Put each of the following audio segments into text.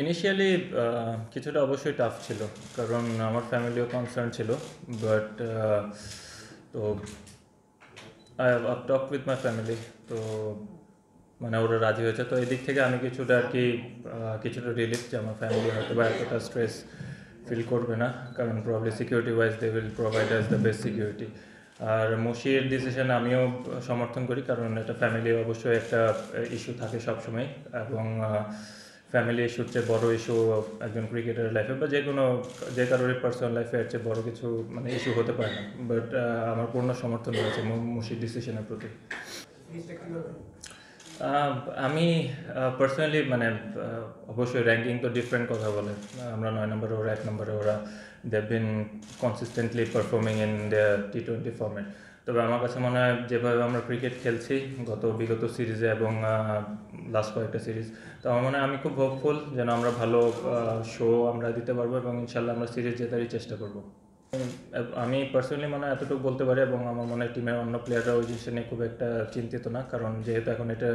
Initially কিছুটা অবশ্যই tough ছিল, কারণ আমার ফ্যামিলিও কনসার্ন ছিল বাট তো I have talk with my family তো মানে ওরা রাজি হয়েছে। তো এদিক থেকে আমি কিছুটা আর কি কিছুটা রিলিফ যে আমার ফ্যামিলি হয়তো বা এতটা স্ট্রেস ফিল করবে না, কারণ probably security wise they will provide as the best security আর মুশির ডিসিশন আমিও সমর্থন করি, কারণ এটা ফ্যামিলি অবশ্যই একটা ইস্যু থাকে সবসময়, এবং ফ্যামিলি ইস্যুর চেয়ে বড় ইস্যু একজন ক্রিকেটারের লাইফে বা যে কোনো, যে কারোর পার্সোনাল লাইফে এর চেয়ে বড় কিছু মানে ইস্যু হতে পারে না। বাট আমার পূর্ণ সমর্থন রয়েছে মুশির ডিসিশনের প্রতি। আমি পার্সোনালি মানে অবশ্যই র্যাঙ্কিং তো ডিফারেন্ট কথা বলে। আমরা নয় নম্বরে ওরা, এক নম্বরে ওরা they've been consistently performing in the T twenty format তবে আমার কাছে মনে হয় যেভাবে আমরা ক্রিকেট খেলছি গত বিগত সিরিজে এবং লাস্ট কয়েকটা সিরিজ তো আমার মনে হয় আমি খুব হোপফুল যেন আমরা ভালো শো আমরা দিতে পারব এবং ইনশাল্লাহ আমরা সিরিজ জেতারই চেষ্টা করব। আমি পার্সোনালি মনে এতটুকু বলতে পারি এবং আমার মনে হয় টিমের অন্য প্লেয়াররা ওই জিনিসটা নিয়ে খুব একটা চিন্তিত না, কারণ যেহেতু এখন এটা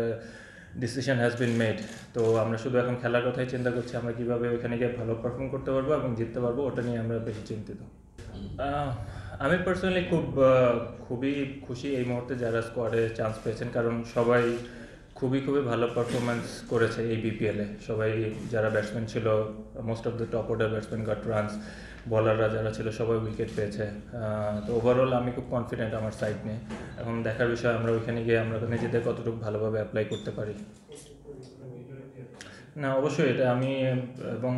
ডিসিশন হ্যাজ বিন মেড তো আমরা শুধু এখন খেলার কথাই চিন্তা করছি আমরা কীভাবে ওইখানে গিয়ে ভালো পারফর্ম করতে পারব এবং জিততে পারব, ওটা নিয়ে আমরা বেশি চিন্তিত। আমি পার্সোনালি খুব খুবই খুশি এই মুহূর্তে যারা স্কোয়াডে চান্স পেয়েছেন, কারণ সবাই খুবই খুবই ভালো পারফরমেন্স করেছে এই বিপিএলে সবাই যারা ব্যাটসম্যান ছিল most of the top order batsman got runs বলাররা যারা ছিল, সবাই উইকেট পেয়েছে। তো ওভারঅল আমি খুব কনফিডেন্ট আমার সাইড নিয়ে। এখন দেখার বিষয়, আমরা ওইখানে গিয়ে আমরা নিজেদের কতটুকু ভালোভাবে অ্যাপ্লাই করতে পারি। না, অবশ্যই এটা আমি, এবং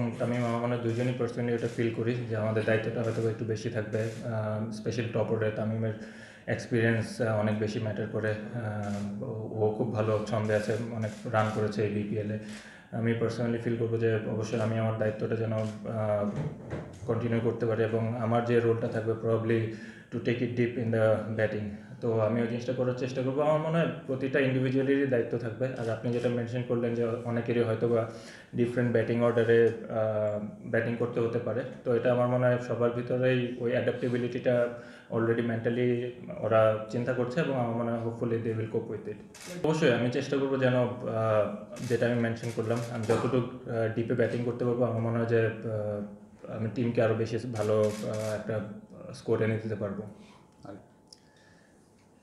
আমার মনে দুজনই পার্সোনালি এটা ফিল করি যে আমাদের দায়িত্বটা হয়তো একটু বেশি থাকবে স্পেশাল অর্ডারে তামিমের এক্সপিরিয়েন্স অনেক বেশি ম্যাটার করে ও খুব ভালো ছন্দে আছে, অনেক রান করেছে এই বিপিএলে আমি পার্সোনালি ফিল করব যে অবশ্যই আমি আমার দায়িত্বটা যেন কন্টিনিউ করতে পারি, এবং আমার যে রোলটা থাকবে probably to take it deep in the batting তো আমি ওই জিনিসটা করার চেষ্টা করব। আমার মনে হয় প্রতিটা ইন্ডিভিজুয়ালেরই দায়িত্ব থাকবে। আর আপনি যেটা মেনশন করলেন যে অনেকেরই হয়তো বা ডিফারেন্ট ব্যাটিং অর্ডারে ব্যাটিং করতে হতে পারে। তো এটা আমার মনে হয় সবার ভিতরেই ওই অ্যাডাপ্টেবিলিটিটা অলরেডি মেন্টালি ওরা চিন্তা করছে এবং আমার মনে হয় hopefully they will cope with it অবশ্যই আমি চেষ্টা করব যেন যেটা আমি মেনশন করলাম, আমি যতটুকু ডিপে ব্যাটিং করতে পারব, আমার মনে হয় যে আমি টিমকে আরও বেশি ভালো একটা স্কোর এনে দিতে পারব।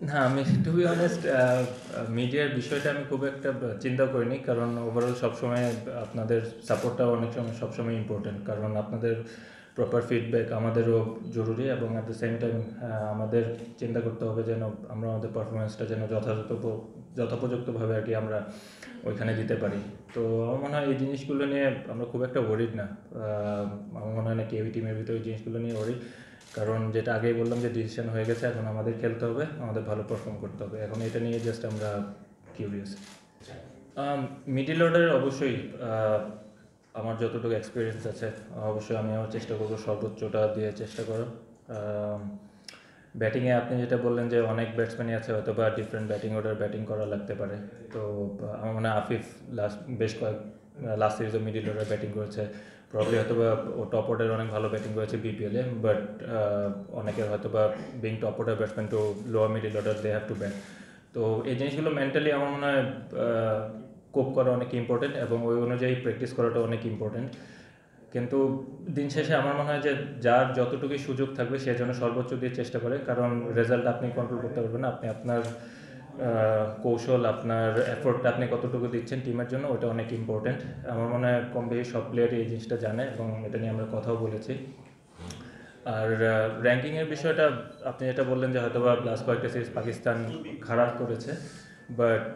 না, আমি টু বি অনেস্ট মিডিয়ার বিষয়টা আমি খুব একটা চিন্তা করিনি। কারণ ওভারঅল সবসময় আপনাদের সাপোর্টটাও অনেক সময়, সবসময় ইম্পর্টেন্ট কারণ আপনাদের প্রপার ফিডব্যাক আমাদেরও জরুরি এবং অ্যাট দ্য সেম টাইম আমাদের চিন্তা করতে হবে যেন আমরা আমাদের পারফরমেন্সটা যেন যথাযথ, যথোপযুক্তভাবে আর কি আমরা ওইখানে দিতে পারি। তো আমার মনে হয় এই জিনিসগুলো নিয়ে আমরা খুব একটা ওরিড না। আমার মনে হয় না কেউ টিমের ভিতরে এই জিনিসগুলো নিয়ে ওরি কারণ যেটা আগেই বললাম যে ডিসিশন হয়ে গেছে, এখন আমাদের খেলতে হবে, আমাদের ভালো পারফর্ম করতে হবে। এখন এটা নিয়ে জাস্ট আমরা কিউরিয়াস মিডিল অর্ডারে অবশ্যই আমার যতটুকু এক্সপিরিয়েন্স আছে, অবশ্যই আমি আমার চেষ্টা করব, সর্বোচ্চটা দিয়ে চেষ্টা করো ব্যাটিংয়ে আপনি যেটা বললেন যে অনেক ব্যাটসম্যানই আছে হয়তো বা ডিফারেন্ট ব্যাটিং অর্ডার ব্যাটিং করা লাগতে পারে। তো আমার মনে হয় আফিফ লাস্ট বেশ কয়েক লাস্ট সিরিজে মিডিল অর্ডার ব্যাটিং করেছে। প্রবলি হয়তো বা ও টপ অর্ডার অনেক ভালো ব্যাটিং করেছে বিপিএলে বাট অনেকের হয়তো বা being top order batsman to lower middle order they have to bat তো এই জিনিসগুলো মেন্টালি আমার মনে হয় কোপ করা অনেক ইম্পর্টেন্ট এবং ওই অনুযায়ী প্র্যাকটিস করাটা অনেক ইম্পর্টেন্ট কিন্তু দিন শেষে আমার মনে হয় যে যার যতটুকুই সুযোগ থাকবে, সে যেন সর্বোচ্চ দিয়ে চেষ্টা করে, কারণ রেজাল্ট আপনি কন্ট্রোল করতে পারবেন আপনি আপনার কৌশল আপনার এফোর্টটা আপনি কতটুকু দিচ্ছেন টিমের জন্য ওটা অনেক ইম্পর্টেন্ট আমার মনে হয় কম বেশি সব প্লেয়ারই এই জিনিসটা জানে এবং এটা নিয়ে আমরা কথাও বলেছি। আর র্যাঙ্কিংয়ের বিষয়টা আপনি যেটা বললেন যে হয়তো বা লাস্ট কয়েকটা সিরিজ পাকিস্তান খারাপ করেছে বাট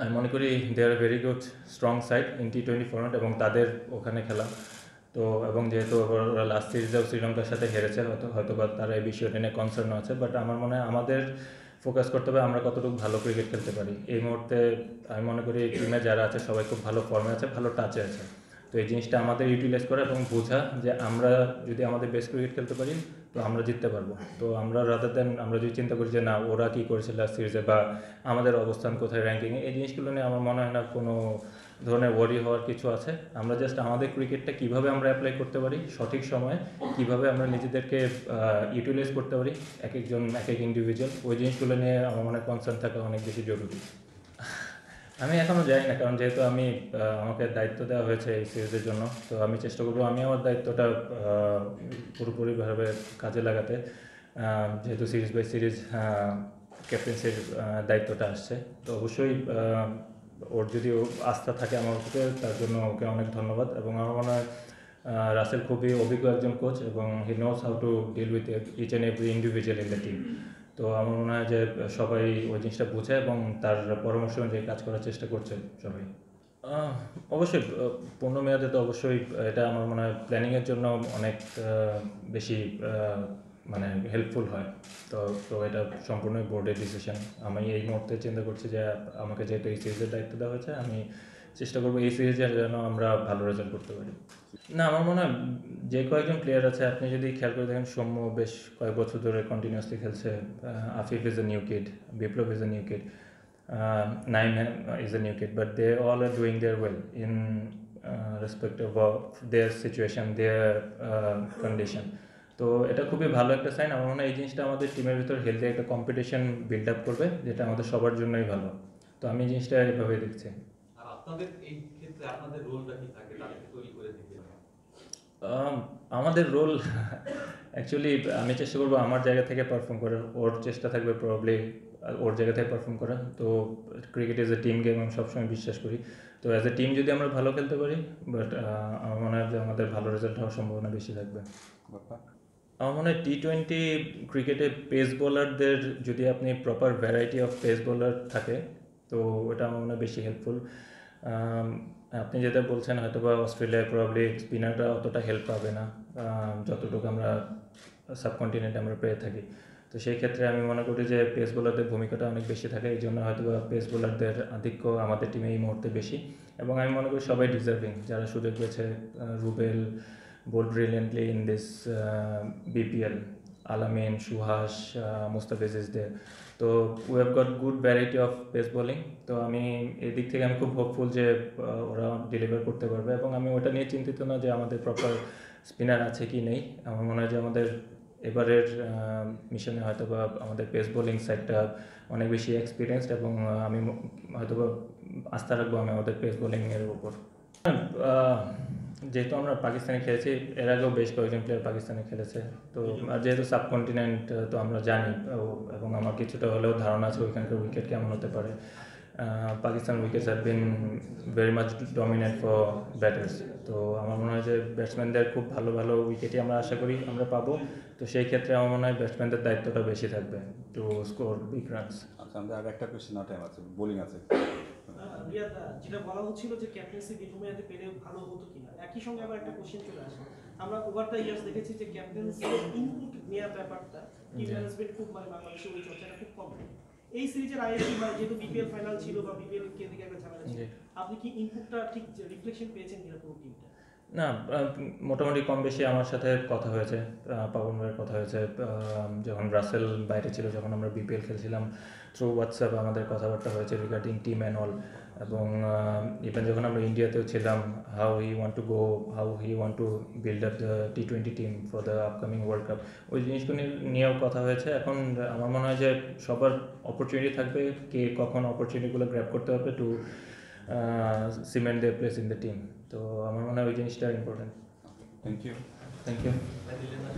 আমি মনে করি they are very good strong side in T twenty format এবং তাদের ওখানে খেলা। তো, এবং যেহেতু ওরা লাস্ট সিরিজেও শ্রীলঙ্কার সাথে হেরেছে, হয়তো হয়তো বা তারা এই বিষয়টা নিয়ে কনসার্ন আছে বাট আমার মনে হয় আমাদের ফোকাস করতে হবে, আমরা কতটুকু ভালো ক্রিকেট খেলতে পারি। এই মুহূর্তে আমি মনে করি টিমে যারা আছে, সবাই খুব ভালো ফর্মে আছে, ভালো টাচে আছে। তো এই জিনিসটা আমাদের ইউটিলাইজ করা এবং বোঝা যে আমরা যদি আমাদের বেস্ট ক্রিকেট খেলতে পারি, তো আমরা জিততে পারব। তো আমরা রাদার দেন আমরা যদি চিন্তা করি যে না, ওরা কী করেছে লাস্ট সিরিজে বা আমাদের অবস্থান কোথায় র্যাঙ্কিংয়ে এই জিনিসগুলো নিয়ে আমার মনে হয় না কোনো ধরনের ওয়ারি হওয়ার কিছু আছে? আমরা জাস্ট আমাদের ক্রিকেটটা কীভাবে আমরা অ্যাপ্লাই করতে পারি? সঠিক সময়ে কীভাবে আমরা নিজেদেরকে ইউটিলাইজ করতে পারি? এক একজন, এক এক ইন্ডিভিজুয়াল ওই জিনিসগুলো নিয়ে আমার মনে কনসার্ন থাকা অনেক বেশি জরুরি। আমি এখনও যাই না, কারণ যেহেতু আমি আমাকে দায়িত্ব দেওয়া হয়েছে এই সিরিজের জন্য, তো আমি চেষ্টা করব আমি আমার দায়িত্বটা পুরোপুরিভাবে কাজে লাগাতে। যেহেতু সিরিজ বাই সিরিজ ক্যাপ্টেন্সির দায়িত্বটা আসছে, তো অবশ্যই ওর যদি আস্থা থাকে আমার উপরে তার জন্য ওকে অনেক ধন্যবাদ। এবং আমার মনে হয় রাসেল খুবই অভিজ্ঞ একজন কোচ এবং he knows how to deal with each and every individual in the team তো আমার মনে হয় যে, সবাই ওই জিনিসটা বুঝে এবং তার পরামর্শ অনুযায়ী কাজ করার চেষ্টা করছে সবাই। অবশ্যই পূর্ণ মেয়াদে তো অবশ্যই এটা আমার মনে হয় প্ল্যানিংয়ের জন্য অনেক বেশি মানে হেল্পফুল হয়। তো তো এটা সম্পূর্ণই বোর্ডের ডিসিশন আমি এই মুহূর্তে চিন্তা করছি যে, আমাকে যেহেতু এই সিরিজের দায়িত্ব দেওয়া হয়েছে, আমি চেষ্টা করব এই সিরিজে যেন আমরা ভালো রেজাল্ট করতে পারি। না, আমার মনে হয় যে কয়েকজন প্লেয়ার আছে, আপনি যদি খেয়াল করে দেখেন, সৌম্য বেশ কয়েক বছর ধরে কন্টিনিউসলি খেলছে। Afif is a new kid Biplob is a new kid Naim is a new kid but they all are doing their well in respective of their situation their condition তো এটা খুবই ভালো একটা সাইন আমার মনে হয় এই জিনিসটা আমাদের টিমের ভিতর হেলদি একটা কম্পিটিশন বিল্ড আপ করবে যেটা আমাদের সবার জন্যই ভালো। তো আমি জিনিসটা এভাবেই দেখছি। আর আপনাদের এই ক্ষেত্রে আপনাদের রোলটা কি থাকে? তাদেরকে তৈরি করে দিতে আমাদের রোল অ্যাকচুয়ালি আমি চেষ্টা করব আমার জায়গা থেকে পারফর্ম করার। ওর চেষ্টা থাকবে প্রবলি ওর জায়গা থেকে পারফর্ম করা। তো cricket as a team game আমি সবসময় বিশ্বাস করি। তো অ্যাজ এ টিম যদি আমরা ভালো খেলতে পারি বাট আমার মনে হয় যে আমাদের ভালো রেজাল্ট হওয়ার সম্ভাবনা বেশি থাকবে। আমার মনে হয় টি টোয়েন্টি ক্রিকেটে পেস বোলারদের যদি আপনি proper variety of pace bowler থাকে, তো ওটা আমার মনে হয় বেশি হেল্পফুল আপনি যেটা বলছেন হয়তো বা অস্ট্রেলিয়ায় প্রবলি স্পিনাররা অতটা হেল্প পাবে না যতটুকু আমরা সাবকন্টিনেন্টে আমরা পেয়ে থাকি। তো সেই ক্ষেত্রে আমি মনে করি যে পেস বোলারদের ভূমিকাটা অনেক বেশি থাকে, এই জন্য হয়তো বা পেস বোলারদের আধিক্য আমাদের টিমে এই মুহূর্তে বেশি। এবং আমি মনে করি সবাই ডিজার্ভিং যারা সুযোগ পেয়েছে আহ, Rubel bowl brilliantly in this BPL Alamin Suhas Mustafiz is there তো we have got good variety of pace bowling তো আমি এই দিক থেকে আমি খুব হোপফুল যে ওরা ডেলিভার করতে পারবে এবং আমি ওটা নিয়ে চিন্তিত না যে আমাদের প্রপার স্পিনার আছে কি নেই। আমার মনে হয় যে আমাদের এবারের মিশনে হয়তো বা আমাদের পেস বোলিং সাইডটা অনেক বেশি এক্সপিরিয়েন্সড এবং আমি হয়তো বা আস্থা রাখব আমি আমাদের পেস বোলিংয়ের উপর। যেহেতু আমরা পাকিস্তানে খেলেছি এর আগেও বেশ কয়েকজন প্লেয়ার পাকিস্তানে খেলেছে। তো যেহেতু সাবকন্টিনেন্ট তো আমরা জানি এবং আমার কিছুটা হলেও ধারণা আছে ওইখানকার উইকেট কেমন হতে পারে। Pakistan wickets have been very much dominant for batters তো আমার মনে হয় যে ব্যাটসম্যানদের খুব ভালো ভালো উইকেটই আমরা আশা করি আমরা পাবো। তো সেই ক্ষেত্রে আমার মনে হয় ব্যাটসম্যানদের দায়িত্বটা বেশি থাকবে টু স্কোর বিগ রানস আচ্ছা আমাদের আর একটা কোয়েশ্চেন টাইম আছে বোলিং আছে। যেটা বলা হচ্ছিল যে ক্যাপ্টেন্সি দীর্ঘমেয়াদে পেলে ভালো হতো কিনা। একই সঙ্গে আবার একটা কোশ্চেন চলে আসে। আমরা ওভার দ্য ইয়ার্স দেখেছি যে ক্যাপ্টেন্সি ইনপুট নেওয়ার ব্যাপারটা টিম ম্যানেজমেন্ট খুব মানে বাংলাদেশে ওই চর্চাটা খুব কম। এই সিরিজের আইএসপি মানে যেহেতু বিপিএল ফাইনাল ছিল বা বিপিএল কে দিকে একটা ঝামেলা ছিল আপনি কি ইনপুটটা ঠিক রিফ্লেকশন পেয়েছেন কিনা পুরো টিমটা না মোটামুটি কম বেশি আমার সাথে কথা হয়েছে পাবন ভাইয়ের কথা হয়েছে যখন রাসেল বাইরে ছিল, যখন আমরা বিপিএল খেলছিলাম থ্রু হোয়াটসঅ্যাপ আমাদের কথাবার্তা হয়েছে রিগার্ডিং টিম অ্যান্ড অল এবং ইভেন যখন আমরা ইন্ডিয়াতেও ছিলাম how he want to go how he want to build up the T twenty team for the upcoming world cup ওই জিনিসগুলো নিয়েও কথা হয়েছে। এখন আমার মনে হয় যে সবার অপরচুনিটি থাকবে, কে কখন অপরচুনিটিগুলো গ্র্যাব করতে হবে to cement the place in the team তো আমার মনে হয় ওই জিনিসটা important thank you thank you দিলেন না